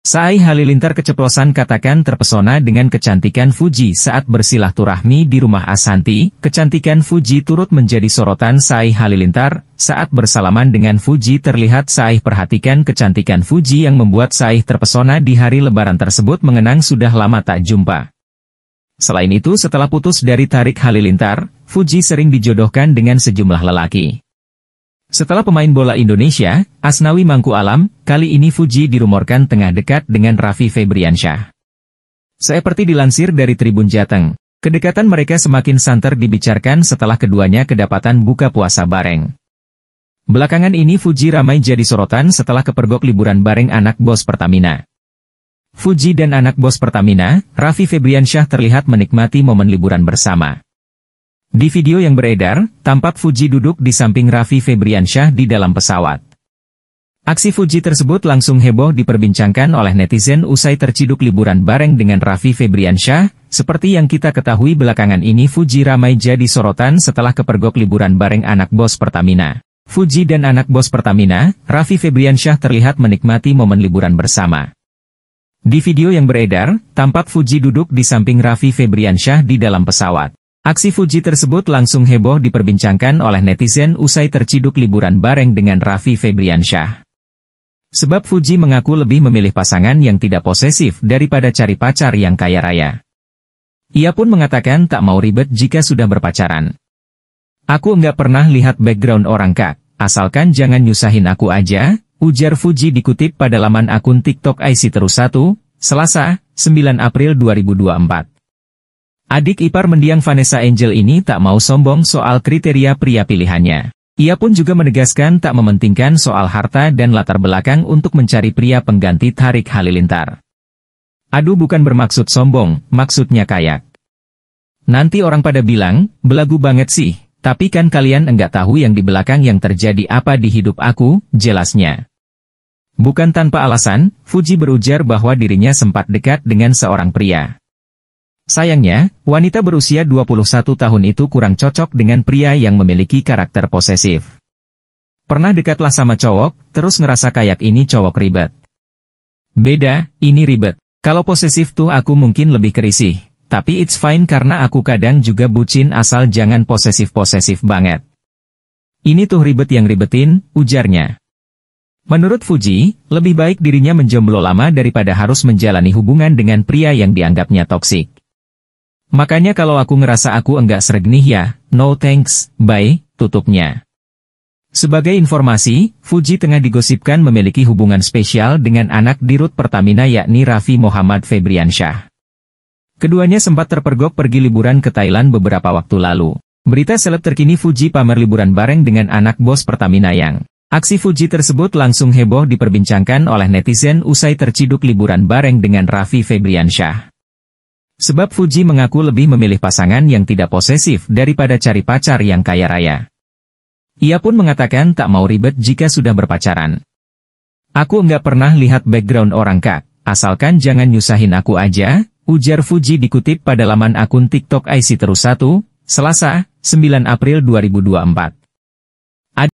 Sai Halilintar keceplosan katakan terpesona dengan kecantikan Fuji saat bersilaturahmi di rumah Asanti. Kecantikan Fuji turut menjadi sorotan Sai Halilintar. Saat bersalaman dengan Fuji terlihat Sai perhatikan kecantikan Fuji yang membuat Sai terpesona di hari lebaran tersebut mengenang sudah lama tak jumpa. Selain itu setelah putus dari Tarik Halilintar, Fuji sering dijodohkan dengan sejumlah lelaki. Setelah pemain bola Indonesia, Asnawi Mangku Alam, kali ini Fuji dirumorkan tengah dekat dengan Raffi Febriansyah. Seperti dilansir dari Tribun Jateng, kedekatan mereka semakin santer dibicarakan setelah keduanya kedapatan buka puasa bareng. Belakangan ini Fuji ramai jadi sorotan setelah kepergok liburan bareng anak bos Pertamina. Fuji dan anak bos Pertamina, Raffi Febriansyah terlihat menikmati momen liburan bersama. Di video yang beredar, tampak Fuji duduk di samping Raffi Febriansyah di dalam pesawat. Aksi Fuji tersebut langsung heboh diperbincangkan oleh netizen usai terciduk liburan bareng dengan Raffi Febriansyah. Seperti yang kita ketahui belakangan ini Fuji ramai jadi sorotan setelah kepergok liburan bareng anak bos Pertamina. Fuji dan anak bos Pertamina, Raffi Febriansyah terlihat menikmati momen liburan bersama. Di video yang beredar, tampak Fuji duduk di samping Raffi Febriansyah di dalam pesawat. Aksi Fuji tersebut langsung heboh diperbincangkan oleh netizen usai terciduk liburan bareng dengan Raffi Febriansyah. Sebab Fuji mengaku lebih memilih pasangan yang tidak posesif daripada cari pacar yang kaya raya. Ia pun mengatakan tak mau ribet jika sudah berpacaran. Aku enggak pernah lihat background orang kak, asalkan jangan nyusahin aku aja, ujar Fuji dikutip pada laman akun TikTok IC Terus 1, Selasa, 9 April 2024. Adik ipar mendiang Vanessa Angel ini tak mau sombong soal kriteria pria pilihannya. Ia pun juga menegaskan tak mementingkan soal harta dan latar belakang untuk mencari pria pengganti Tarik Halilintar. Aduh bukan bermaksud sombong, maksudnya kayak. Nanti orang pada bilang, belagu banget sih, tapi kan kalian enggak tahu yang di belakang yang terjadi apa di hidup aku, jelasnya. Bukan tanpa alasan, Fuji berujar bahwa dirinya sempat dekat dengan seorang pria. Sayangnya, wanita berusia 21 tahun itu kurang cocok dengan pria yang memiliki karakter posesif. Pernah dekatlah sama cowok, terus ngerasa kayak ini cowok ribet. Beda, ini ribet. Kalau posesif tuh aku mungkin lebih kerisih. Tapi it's fine karena aku kadang juga bucin asal jangan posesif-posesif banget. Ini tuh ribet yang ribetin, ujarnya. Menurut Fuji, lebih baik dirinya menjomblo lama daripada harus menjalani hubungan dengan pria yang dianggapnya toksik. Makanya kalau aku ngerasa aku enggak seregnih ya, no thanks, bye, tutupnya. Sebagai informasi, Fuji tengah digosipkan memiliki hubungan spesial dengan anak dirut Pertamina yakni Raffi Muhammad Febriansyah. Keduanya sempat terpergok pergi liburan ke Thailand beberapa waktu lalu. Berita seleb terkini Fuji pamer liburan bareng dengan anak bos Pertamina yang. Aksi Fuji tersebut langsung heboh diperbincangkan oleh netizen usai terciduk liburan bareng dengan Raffi Febriansyah. Sebab Fuji mengaku lebih memilih pasangan yang tidak posesif daripada cari pacar yang kaya raya. Ia pun mengatakan tak mau ribet jika sudah berpacaran. Aku enggak pernah lihat background orang kak, asalkan jangan nyusahin aku aja, ujar Fuji dikutip pada laman akun TikTok IC Terus 1, Selasa, 9 April 2024.